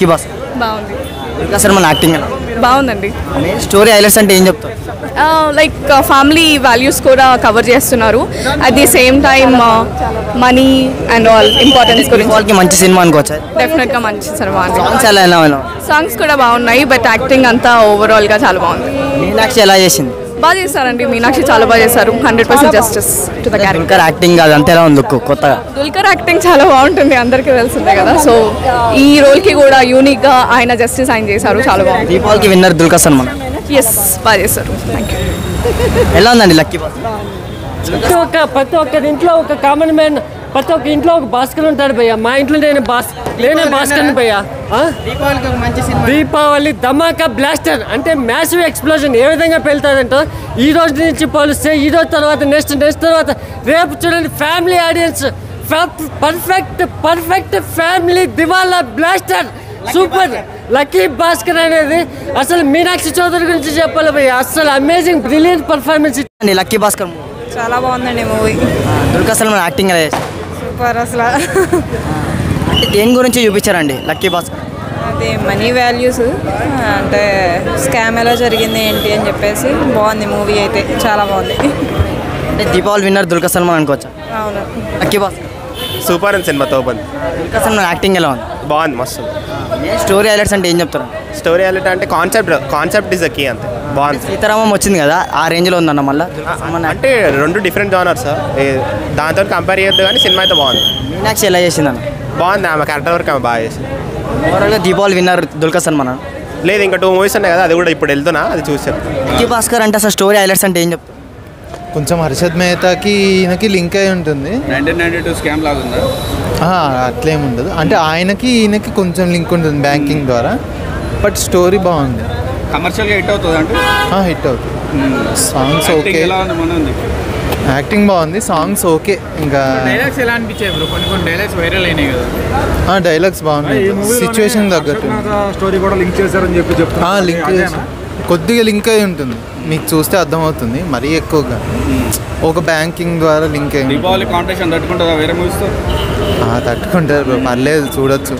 కి బస్ బాగుంది యాక్టింగ్ బాగుందండి. స్టోరీ హైలైట్స్ అంటే ఏం చెప్తారు లైక్ ఫ్యామిలీ వాల్యూస్ కూడా కవర్ చేస్తున్నారు. At the same time money and all importance గురించి. వాళ్ళకి మంచి సినిమా అనుకోవచ్చు? డెఫినెట్గా మంచి సినిమా సాంగ్స్ ఎలా ఎలా ఎలా? సాంగ్స్ కూడా బాగున్నాయి బట్ యాక్టింగ్ అంతా ఓవరాల్గా చాలా బాగుంది. మీనాక్షి ఎలా చేసింది? బాగా చేశారండి మీనాక్షి చాలా బాగా చేశారు. Hundred percent justice to the character acting అది అంత ఎలా ఉంది కొత్తగా? దుల్కర్ యాక్టింగ్ చాలా బాగుంటుంది అందరికీ తెలిసిందే కదా. సో ఈ రోల్కి కూడా యూనిక్గా ఆయన జస్టిస్ ఆయన చేశారు చాలా బాగుంది. దీపావళికి విన్నర్ దుల్కర్ సల్మాన్. ఎస్ బాగా చేశారు. థ్యాంక్ యూ ఎలా ఉందండి లక్కీ బాస్ ప్రతి ఒక్క ప్రతి ఒక్కరి ఇంట్లో ఒక కామన్ మ్యాన్ ప్రతి ఒక్క ఇంట్లో ఒక భాస్కర్ ఉంటాడు భయ్య. మా ఇంట్లో నేను బాస్ నేనే భాస్కర్ భయ్య? దీపావళి ధమాకా బ్లాస్టర్. అంటే మ్యాసివ్ ఎక్స్ప్లోజన్ ఏ విధంగా పెళ్తాదంటే ఈ రోజు నుంచి పోలిస్తే ఈ రోజు తర్వాత నెక్స్ట్ నెక్స్ట్ తర్వాత. రేపు చూడండి family audience perfect perfect family Diwali blaster. Super lucky Bhaskar అనేది అసలు మీనాక్షి చౌదరి గురించి చెప్పాలి భయ్య. అసలు amazing brilliant performance lucky Bhaskar చాలా బాగుందండి మూవీ. దుల్కర్ సల్మాన్ యాక్టింగ్ చేశారు సూపర్ అసలు. అంటే దేని గురించి చూపించారండి? లక్కీ భాస్కర్ అది మనీ వాల్యూస్ అంటే స్కామ్ ఎలా జరిగింది ఏంటి అని చెప్పేసి బాగుంది మూవీ అయితే చాలా బాగుంది. అంటే దీపావళి విన్నర్ దుల్కర్ సల్మాన్ అనుకోవచ్చా? అవును. లక్కీ భాస్కర్ సూపర్ అని సినిమా తోపంది దుల్కర్ సల్మాన్ యాక్టింగ్ ఎలా ఉంది? బాగుంది మస్తు. స్టోరీ హైలైట్స్ అంటే ఏం చెప్తారు? స్టోరీ ఎలా అంటే concept concept is the key అంతే. బాగుంది. సీతారామం వచ్చింది కదా ఆ రేంజ్లో ఉందన్న మళ్ళీ? అంటే రెండు డిఫరెంట్ జానర్స్ దాంతో కంపేర్ చేయొద్దు కానీ సినిమా అయితే బాగుంది. మీనాక్షి ఎలా చేసిందన్న బాగుంది ఆమె క్యారెక్టర్ వరకు ఆమె బాగా చేసింది. ఓవరాల్గా దీపావళి విన్నర్ దుల్కర్ సల్మాన్? అన్న. లేదు ఇంకా టూ మూవీస్ ఉన్నాయి కదా అది కూడా ఇప్పుడు వెళ్తున్నా అది చూసి చెప్తాను భాస్కర్ అంటే అసలు స్టోరీ హైలైట్స్ అంటే ఏం చెప్తారు? కొంచెం హర్షద్ మెహతాకి ఈయనకి లింక్ అయి ఉంటుంది. నైన్టీన్ నైన్టీ టూ స్కామ్ లాగా ఉందా? ఆ, అట్లేం ఉండదు. అంటే ఆయనకి ఈయనకి కొంచెం లింక్ ఉంటుంది బ్యాంకింగ్ ద్వారా. బట్ స్టోరీ బాగుంది. కమర్షియల్గా హిట్ అవుతుంది అంటే హిట్ అవుతుంది. సాంగ్స్ ఓకే యాక్టింగ్ ఎలా ఉంది? మన ఉంది. యాక్టింగ్ బాగుంది సాంగ్స్ ఓకే ఇంకా డైలాగ్స్ ఎలా అనిపించాయి బ్రో కొన్ని కొన్ని డైలాగ్స్ వైరల్ అయినాయి కదా. డైలాగ్స్ బాగున్నాయి సిచ్యువేషన్ తగ్గట్టు స్టోరీ కూడా లింక్ చేశారని చెప్పి చెప్తున్నా. లింక్ కొద్దిగా లింక్ అయి ఉంటుంది. మీకు చూస్తే అర్థమవుతుంది మరీ ఎక్కువగా. ఒక బ్యాంకింగ్ ద్వారా లింక్ అయి. దీపావళి కాంపిటీషన్ తట్టుకుంటుందా? వేరే మూవీస్తో ఆ, తట్టుకుంటారు. పర్లేదు చూడొచ్చు.